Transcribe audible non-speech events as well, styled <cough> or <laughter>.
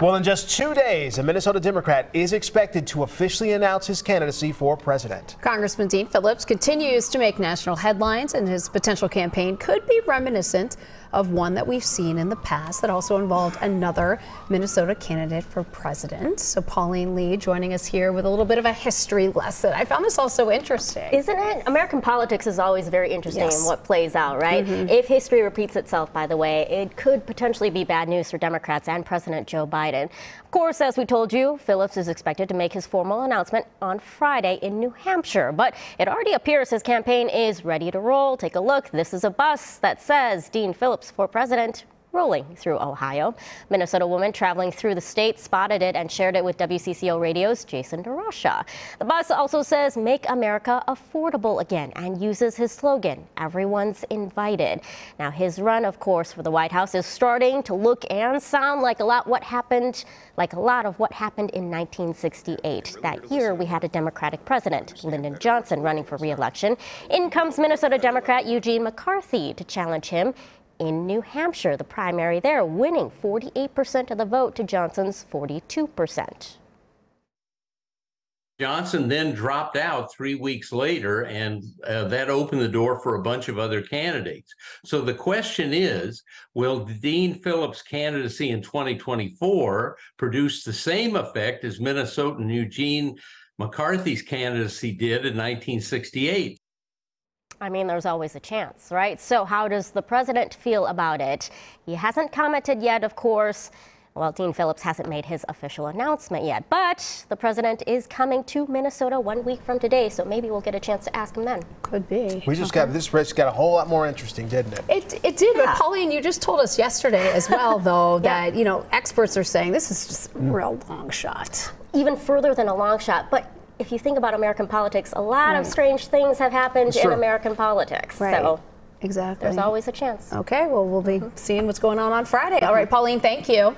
Well, in just two days, a Minnesota Democrat is expected to officially announce his candidacy for president. Congressman Dean Phillips continues to make national headlines, and his potential campaign could be reminiscent of one that we've seen in the past that also involved another Minnesota candidate for president. So, Pauline Lee joining us here with a little bit of a history lesson. I found this also interesting. Isn't it? American politics is always very interesting Yes. in what plays out, right? Mm-hmm. If history repeats itself, by the way, it could potentially be bad news for Democrats and President Joe Biden. Of course, as we told you, Phillips is expected to make his formal announcement on Friday in New Hampshire, but it already appears his campaign is ready to roll. Take a look. This is a bus that says Dean Phillips for president rolling through Ohio. Minnesota woman traveling through the state spotted it and shared it with WCCO Radio's Jason DeRusha. The bus also says Make America Affordable Again and uses his slogan, Everyone's Invited. Now, his run, of course, for the White House is starting to look and sound like a lot what happened, like a lot of what happened in 1968. That year, we had a Democratic president, Lyndon Johnson, running for re-election. In comes Minnesota Democrat Eugene McCarthy to challenge him in New Hampshire, the primary there, winning 48% of the vote to Johnson's 42%. Johnson then dropped out three weeks later, and uh, that opened the door for a bunch of other candidates. So the question is Will Dean Phillips' candidacy in 2024 produce the same effect as Minnesotan Eugene McCarthy's candidacy did in 1968? I mean, there's always a chance, right? So, how does the president feel about it? He hasn't commented yet, of course. Well, Dean Phillips hasn't made his official announcement yet, but the president is coming to Minnesota one week from today, so maybe we'll get a chance to ask him then. Could be. We just got this race got a whole lot more interesting, didn't it? It, it did, Yeah. but Pauline, you just told us yesterday as well, <laughs> though, that you know experts are saying this is just a real long shot. Even further than a long shot, but if you think about American politics, a lot of strange things have happened Sure. in American politics. Right. So, Exactly. there's always a chance. Okay, well, we'll be mm-hmm. seeing what's going on on Friday. All right, mm-hmm. Pauline, thank you.